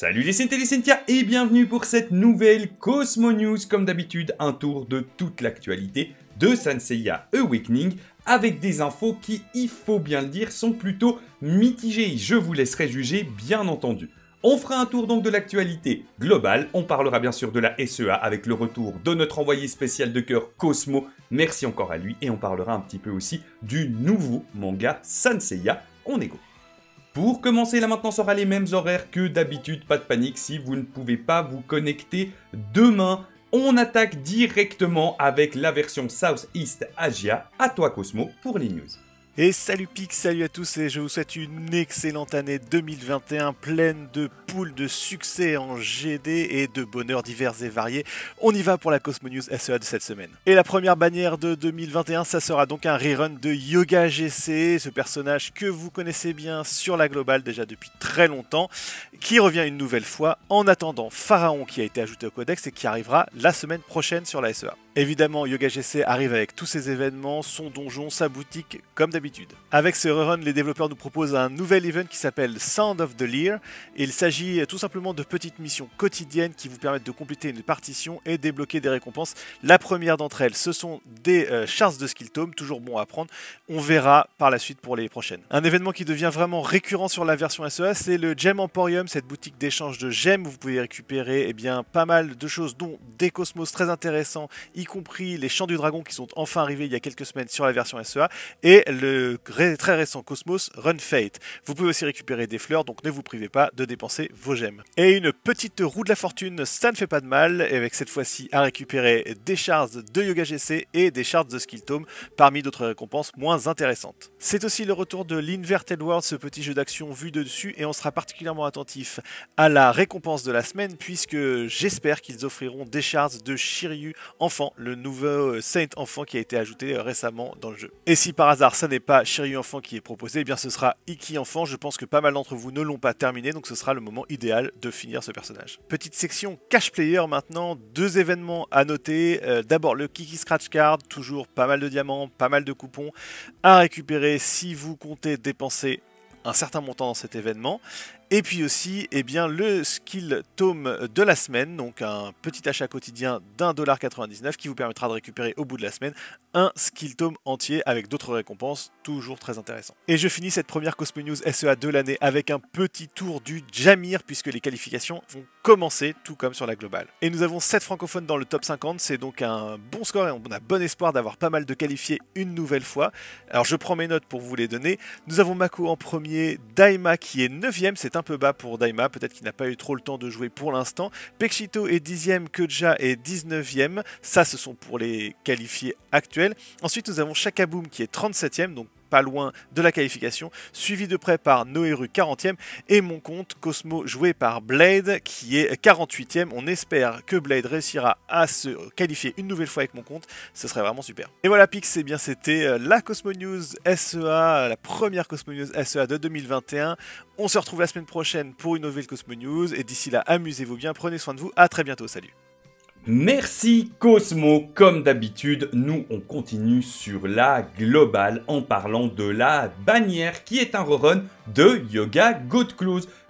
Salut les Cynthia et les Cynthia et bienvenue pour cette nouvelle Cosmo News. Comme d'habitude, un tour de toute l'actualité de Sanseiya Awakening avec des infos qui, il faut bien le dire, sont plutôt mitigées. Je vous laisserai juger, bien entendu. On fera un tour donc de l'actualité globale. On parlera bien sûr de la SEA avec le retour de notre envoyé spécial de cœur Cosmo. Merci encore à lui. Et on parlera un petit peu aussi du nouveau manga Sanseiya. On. Pour commencer, là maintenant sera les mêmes horaires que d'habitude, pas de panique si vous ne pouvez pas vous connecter demain. On attaque directement avec la version Southeast Asia. À toi Cosmo pour les news. Et salut Pix, salut à tous et je vous souhaite une excellente année 2021 pleine de poules, de succès en GD et de bonheur divers et variés. On y va pour la Cosmo News SEA de cette semaine. Et la première bannière de 2021, ça sera donc un rerun de Yoga GC, ce personnage que vous connaissez bien sur la globale déjà depuis très longtemps, qui revient une nouvelle fois en attendant Pharaon qui a été ajouté au codex et qui arrivera la semaine prochaine sur la SEA. Évidemment, Yoga GC arrive avec tous ses événements, son donjon, sa boutique, comme d'habitude. Avec ce rerun, les développeurs nous proposent un nouvel event qui s'appelle Sound of the Lear. Il s'agit tout simplement de petites missions quotidiennes qui vous permettent de compléter une partition et débloquer des récompenses. La première d'entre elles, ce sont des euh, charts de skill tome, toujours bon à prendre. On verra par la suite pour les prochaines. Un événement qui devient vraiment récurrent sur la version SEA, c'est le Gem Emporium, cette boutique d'échange de gemmes où vous pouvez récupérer eh bien, pas mal de choses, dont des cosmos très intéressants, y compris les champs du dragon qui sont enfin arrivés il y a quelques semaines sur la version SEA, et le très récent Cosmos Run Fate. Vous pouvez aussi récupérer des fleurs, donc ne vous privez pas de dépenser vos gemmes. Et une petite roue de la fortune, ça ne fait pas de mal, avec cette fois-ci à récupérer des shards de Yoga GC et des shards de Skill Tome, parmi d'autres récompenses moins intéressantes. C'est aussi le retour de l'Inverted World, ce petit jeu d'action vu de dessus, et on sera particulièrement attentif à la récompense de la semaine, puisque j'espère qu'ils offriront des shards de Shiryu enfant, le nouveau Saint enfant qui a été ajouté récemment dans le jeu. Et si par hasard ça n'est pas Shiryu enfant qui est proposé, eh bien ce sera Iki enfant. Je pense que pas mal d'entre vous ne l'ont pas terminé, donc ce sera le moment idéal de finir ce personnage. Petite section cash player maintenant, deux événements à noter. Euh, d'abord le Kiki Scratch Card, toujours pas mal de diamants, pas mal de coupons à récupérer si vous comptez dépenser un certain montant dans cet événement. Et puis aussi, eh bien, le skill tome de la semaine, donc un petit achat quotidien d'un dollar 99 qui vous permettra de récupérer au bout de la semaine un skill tome entier avec d'autres récompenses, toujours très intéressant. Et je finis cette première Cosmo News SEA de l'année avec un petit tour du Jamir puisque les qualifications vont commencer tout comme sur la globale. Et nous avons 7 francophones dans le top 50, c'est donc un bon score et on a bon espoir d'avoir pas mal de qualifiés une nouvelle fois. Alors je prends mes notes pour vous les donner. Nous avons Mako en premier, Daima qui est 9ème, c'est un un peu bas pour Daima, peut-être qu'il n'a pas eu trop le temps de jouer pour l'instant. Pekshito est 10e, Keja est 19e. Ça, ce sont pour les qualifiés actuels. Ensuite, nous avons Shakaboom qui est 37e, donc pas loin de la qualification, suivi de près par Noéru 40e et mon compte Cosmo joué par Blade qui est 48e. On espère que Blade réussira à se qualifier une nouvelle fois avec mon compte, ce serait vraiment super. Et voilà Pix, eh bien c'était euh, la Cosmo News SEA, la première Cosmo News SEA de 2021. On se retrouve la semaine prochaine pour une nouvelle Cosmo News et d'ici là amusez-vous bien, prenez soin de vous, à très bientôt, salut Merci Cosmo, comme d'habitude, nous on continue sur la globale en parlant de la bannière qui est un rerun de Yoga God.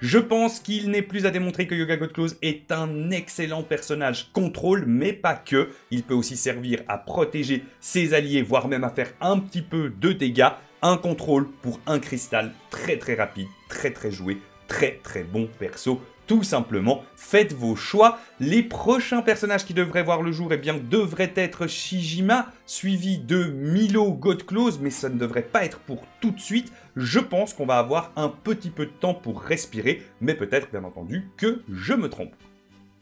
Je pense qu'il n'est plus à démontrer que Yoga God est un excellent personnage contrôle, mais pas que. Il peut aussi servir à protéger ses alliés, voire même à faire un petit peu de dégâts. Un contrôle pour un cristal très très rapide, très très joué, très très bon perso tout simplement, faites vos choix. Les prochains personnages qui devraient voir le jour, eh bien, devraient être Shijima, suivi de Milo Godclose, mais ça ne devrait pas être pour tout de suite. Je pense qu'on va avoir un petit peu de temps pour respirer, mais peut-être, bien entendu, que je me trompe.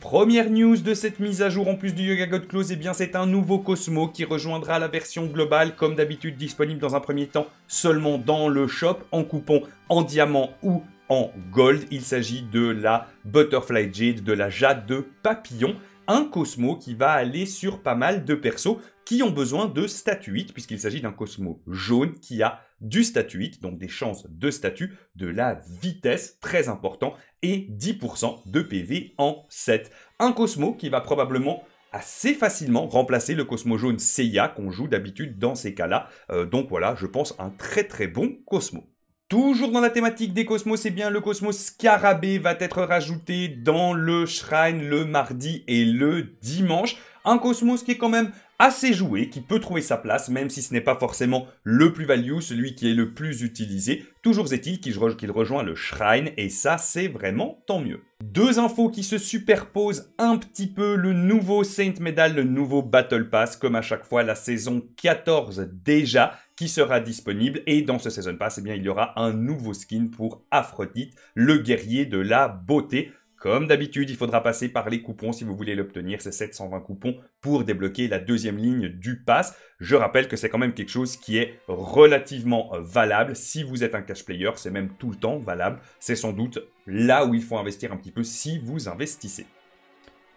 Première news de cette mise à jour en plus du Yoga God Close, eh bien c'est un nouveau Cosmo qui rejoindra la version globale comme d'habitude disponible dans un premier temps seulement dans le shop en coupon en diamant ou en gold. Il s'agit de la Butterfly Jade, de la Jade de Papillon. Un Cosmo qui va aller sur pas mal de persos qui ont besoin de statuites, puisqu'il s'agit d'un Cosmo jaune qui a du statuite, donc des chances de statut, de la vitesse, très important, et 10% de PV en 7. Un Cosmo qui va probablement assez facilement remplacer le Cosmo jaune Seiya qu'on joue d'habitude dans ces cas-là. Euh, donc voilà, je pense un très très bon Cosmo. Toujours dans la thématique des cosmos, c'est bien le cosmos scarabée va être rajouté dans le shrine le mardi et le dimanche. Un cosmos qui est quand même assez joué, qui peut trouver sa place, même si ce n'est pas forcément le plus value, celui qui est le plus utilisé. Toujours est-il qu'il rejoint le shrine, et ça c'est vraiment tant mieux. Deux infos qui se superposent un petit peu, le nouveau Saint Medal, le nouveau Battle Pass, comme à chaque fois la saison 14 déjà, qui sera disponible. Et dans ce Season Pass, eh bien, il y aura un nouveau skin pour Aphrodite, le guerrier de la beauté. Comme d'habitude, il faudra passer par les coupons si vous voulez l'obtenir. C'est 720 coupons pour débloquer la deuxième ligne du pass. Je rappelle que c'est quand même quelque chose qui est relativement valable. Si vous êtes un cash player, c'est même tout le temps valable. C'est sans doute là où il faut investir un petit peu si vous investissez.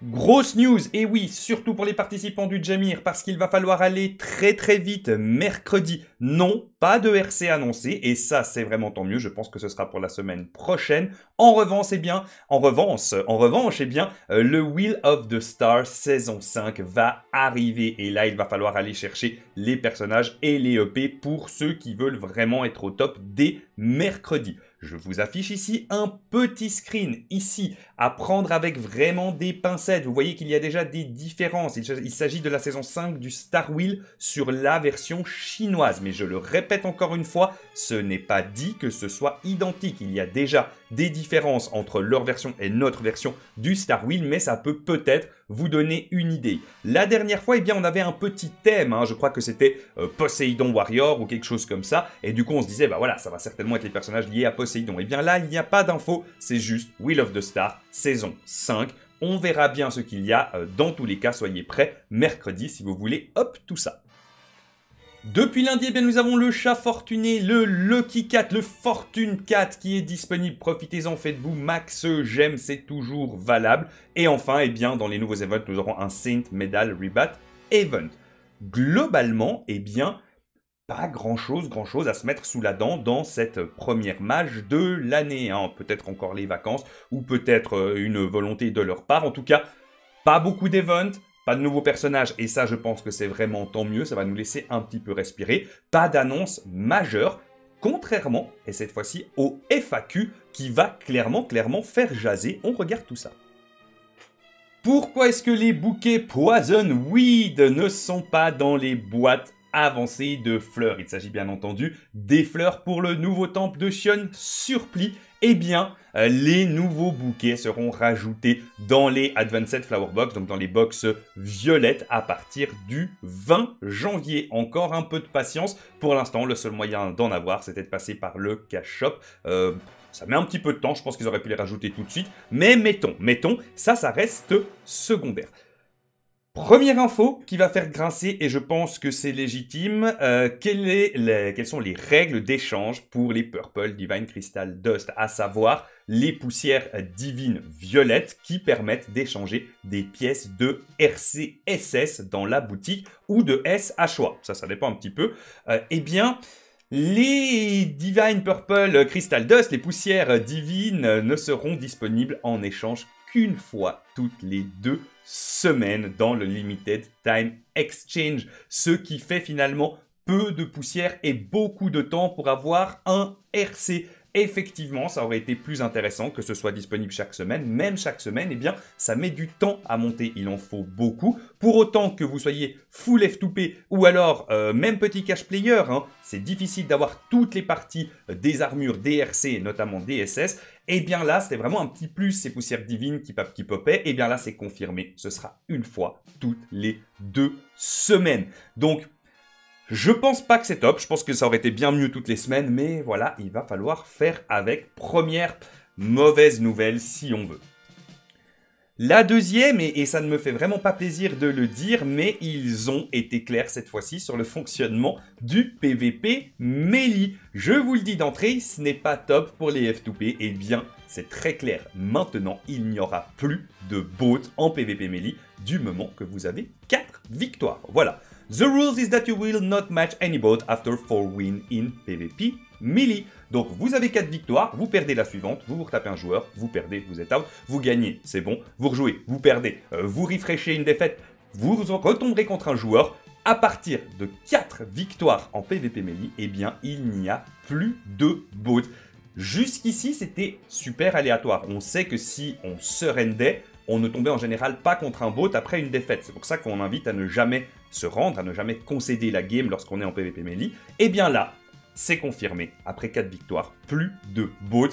Grosse news, et oui, surtout pour les participants du Jamir, parce qu'il va falloir aller très très vite mercredi. Non, pas de RC annoncé, et ça c'est vraiment tant mieux, je pense que ce sera pour la semaine prochaine. En revanche, eh bien, en revanche, en revanche, eh bien, euh, le Wheel of the Stars saison 5 va arriver, et là il va falloir aller chercher les personnages et les EP pour ceux qui veulent vraiment être au top dès mercredi. Je vous affiche ici un petit screen, ici, à prendre avec vraiment des pincettes. Vous voyez qu'il y a déjà des différences. Il s'agit de la saison 5 du Star Wheel sur la version chinoise. Mais je le répète encore une fois, ce n'est pas dit que ce soit identique. Il y a déjà des différences entre leur version et notre version du Star Wheel, mais ça peut peut-être vous donner une idée. La dernière fois, eh bien, on avait un petit thème, hein. je crois que c'était euh, Poseidon Warrior ou quelque chose comme ça, et du coup on se disait, bah voilà, ça va certainement être les personnages liés à Poseidon. Et eh bien là, il n'y a pas d'infos, c'est juste Wheel of the Star, saison 5. On verra bien ce qu'il y a, euh, dans tous les cas, soyez prêts, mercredi si vous voulez, hop, tout ça. Depuis lundi, eh bien, nous avons le chat fortuné, le Lucky Cat, le Fortune Cat qui est disponible. Profitez-en, faites-vous max j'aime, c'est toujours valable. Et enfin, eh bien, dans les nouveaux events, nous aurons un Saint Medal Rebat Event. Globalement, eh bien, pas grand-chose, grand-chose à se mettre sous la dent dans cette première mage de l'année. Hein. Peut-être encore les vacances ou peut-être euh, une volonté de leur part. En tout cas, pas beaucoup d'events, pas de nouveaux personnages, et ça je pense que c'est vraiment tant mieux, ça va nous laisser un petit peu respirer. Pas d'annonce majeure, contrairement, et cette fois-ci, au FAQ qui va clairement, clairement faire jaser. On regarde tout ça. Pourquoi est-ce que les bouquets Poison Weed ne sont pas dans les boîtes avancées de fleurs Il s'agit bien entendu des fleurs pour le nouveau temple de Xion Surplis eh bien, euh, les nouveaux bouquets seront rajoutés dans les Advanced Flower Box, donc dans les box violettes à partir du 20 janvier. Encore un peu de patience. Pour l'instant, le seul moyen d'en avoir, c'était de passer par le cash shop. Euh, ça met un petit peu de temps, je pense qu'ils auraient pu les rajouter tout de suite. Mais mettons, mettons, ça, ça reste secondaire. Première info qui va faire grincer, et je pense que c'est légitime, euh, quelles sont les règles d'échange pour les Purple Divine Crystal Dust, à savoir les poussières divines violettes qui permettent d'échanger des pièces de RCSS dans la boutique ou de S à choix. Ça, ça dépend un petit peu. Euh, eh bien, les Divine Purple Crystal Dust, les poussières divines, ne seront disponibles en échange qu'une fois toutes les deux semaines dans le Limited Time Exchange, ce qui fait finalement peu de poussière et beaucoup de temps pour avoir un RC. Effectivement, ça aurait été plus intéressant que ce soit disponible chaque semaine. Même chaque semaine, eh bien, ça met du temps à monter. Il en faut beaucoup. Pour autant que vous soyez full F2P ou alors euh, même petit cash player, hein, c'est difficile d'avoir toutes les parties des armures DRC, notamment DSS. Et eh bien là, c'était vraiment un petit plus ces poussières divines qui, qui popaient. Et eh bien là, c'est confirmé. Ce sera une fois toutes les deux semaines. Donc, je pense pas que c'est top, je pense que ça aurait été bien mieux toutes les semaines, mais voilà, il va falloir faire avec. Première mauvaise nouvelle si on veut. La deuxième, et, ça ne me fait vraiment pas plaisir de le dire, mais ils ont été clairs cette fois-ci sur le fonctionnement du PVP Melee. Je vous le dis d'entrée, ce n'est pas top pour les F2P, et eh bien c'est très clair. Maintenant, il n'y aura plus de bots en PVP Melee du moment que vous avez 4 victoires. Voilà. The rules is that you will not match any bot after 4 wins in PvP melee. Donc vous avez 4 victoires, vous perdez la suivante, vous vous retapez un joueur, vous perdez, vous êtes out, vous gagnez, c'est bon, vous rejouez, vous perdez, euh, vous refreshez une défaite, vous retomberez contre un joueur, À partir de 4 victoires en PvP Melee, eh bien, il n'y a plus de bots. Jusqu'ici, c'était super aléatoire. On sait que si on se rendait, on ne tombait en général pas contre un bot après une défaite. C'est pour ça qu'on invite à ne jamais se rendre, à ne jamais concéder la game lorsqu'on est en PvP Melee. Et eh bien là, c'est confirmé. Après 4 victoires, plus de bots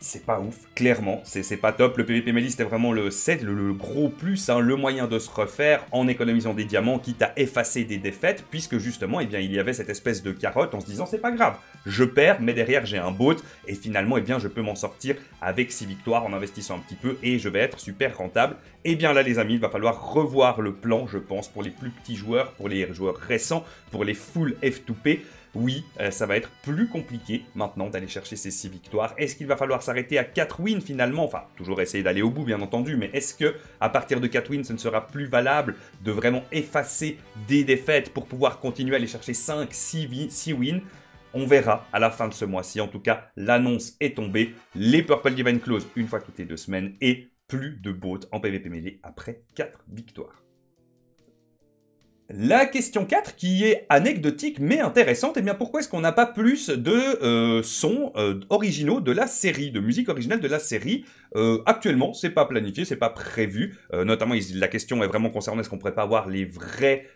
c'est pas ouf, clairement, c'est pas top. Le PvP Melee c'était vraiment le set, le, gros plus, hein, le moyen de se refaire en économisant des diamants, quitte à effacer des défaites, puisque justement, eh bien, il y avait cette espèce de carotte en se disant c'est pas grave, je perds, mais derrière j'ai un bot, et finalement, eh bien, je peux m'en sortir avec 6 victoires en investissant un petit peu, et je vais être super rentable. Et eh bien là, les amis, il va falloir revoir le plan, je pense, pour les plus petits joueurs, pour les joueurs récents, pour les full F2P oui, euh, ça va être plus compliqué maintenant d'aller chercher ces 6 victoires. Est-ce qu'il va falloir s'arrêter à 4 wins finalement? Enfin, toujours essayer d'aller au bout bien entendu, mais est-ce que à partir de 4 wins, ce ne sera plus valable de vraiment effacer des défaites pour pouvoir continuer à aller chercher 5, 6, 6 wins? On verra à la fin de ce mois-ci. En tout cas, l'annonce est tombée. Les Purple Divine Close une fois toutes les deux semaines et plus de bots en PvP Melee après 4 victoires. La question 4, qui est anecdotique mais intéressante, et eh bien pourquoi est-ce qu'on n'a pas plus de euh, sons euh, originaux de la série, de musique originale de la série? Euh, Actuellement, c'est pas planifié, c'est pas prévu. notamment, la question est vraiment concernée, est-ce qu'on pourrait pas avoir les vraies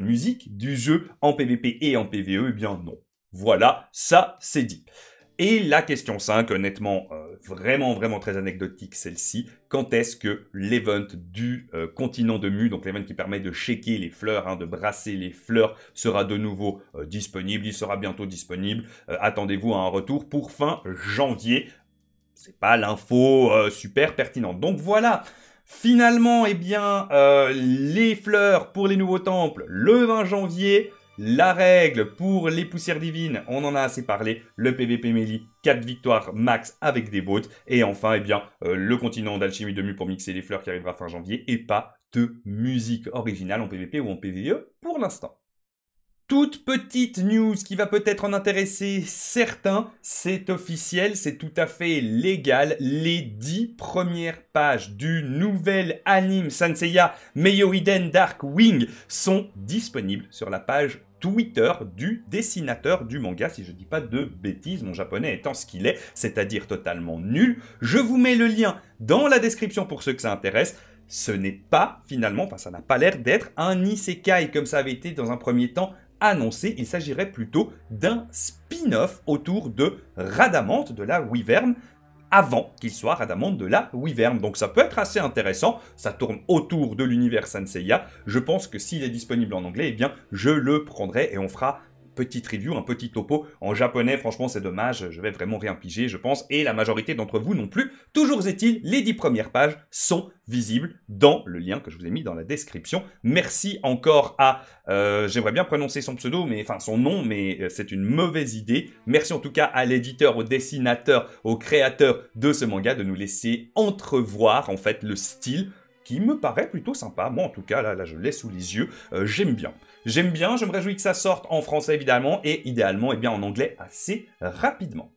musiques du jeu en PvP et en PvE Eh bien non. Voilà, ça c'est dit. Et la question 5, honnêtement, euh, vraiment, vraiment très anecdotique celle-ci. Quand est-ce que l'event du euh, continent de Mu, donc l'event qui permet de shaker les fleurs, hein, de brasser les fleurs, sera de nouveau euh, disponible? Il sera bientôt disponible. Attendez-vous à un retour pour fin janvier. C'est pas l'info super pertinente. Donc voilà. Finalement, eh bien, les fleurs pour les nouveaux temples, le 20 janvier. La règle pour les poussières divines, on en a assez parlé. Le PVP Melee, 4 victoires max avec des bots. Et enfin, eh bien, euh, le continent d'alchimie de mu pour mixer les fleurs qui arrivera fin janvier. Et pas de musique originale en PVP ou en PVE pour l'instant. Toute petite news qui va peut-être en intéresser certains, c'est officiel, c'est tout à fait légal. Les 10 premières pages du nouvel anime Sanseiya Meioiden Dark Wing sont disponibles sur la page Twitter du dessinateur du manga, si je dis pas de bêtises, mon japonais étant ce qu'il est, c'est-à-dire totalement nul. Je vous mets le lien dans la description pour ceux que ça intéresse. Ce n'est pas finalement, enfin ça n'a pas l'air d'être un isekai comme ça avait été dans un premier temps annoncé, il s'agirait plutôt d'un spin-off autour de Radamante, de la Wyvern, avant qu'il soit Radamante de la Wyvern. Donc ça peut être assez intéressant, ça tourne autour de l'univers Sanseiya. Je pense que s'il est disponible en anglais, eh bien je le prendrai et on fera petite review, un petit topo en japonais. Franchement, c'est dommage, je vais vraiment rien piger, je pense, et la majorité d'entre vous non plus. Toujours est-il, les dix premières pages sont visibles dans le lien que je vous ai mis dans la description. Merci encore à, euh, j'aimerais bien prononcer son pseudo, mais enfin son nom, mais euh, c'est une mauvaise idée. Merci en tout cas à l'éditeur, au dessinateur, au créateur de ce manga de nous laisser entrevoir en fait le style qui me paraît plutôt sympa. Moi, en tout cas, là, là je l'ai sous les yeux. Euh, j'aime bien. J'aime bien, je me réjouis que ça sorte en français, évidemment, et idéalement, eh bien, en anglais assez rapidement.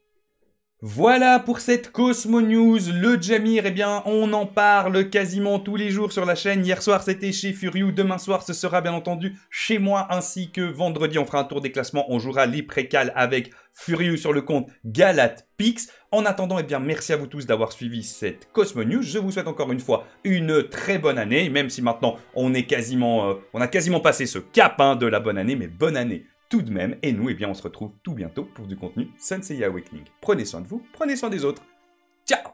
Voilà pour cette Cosmo News, le Jamir, eh bien on en parle quasiment tous les jours sur la chaîne. Hier soir c'était chez Furiou, demain soir ce sera bien entendu chez moi ainsi que vendredi on fera un tour des classements, on jouera les précales avec Furiou sur le compte GalatPix. En attendant, eh merci à vous tous d'avoir suivi cette Cosmo News. Je vous souhaite encore une fois une très bonne année, même si maintenant on est quasiment, euh, on a quasiment passé ce cap hein, de la bonne année, mais bonne année tout de même. Et nous, eh bien, on se retrouve tout bientôt pour du contenu Sensei Awakening. Prenez soin de vous, prenez soin des autres. Ciao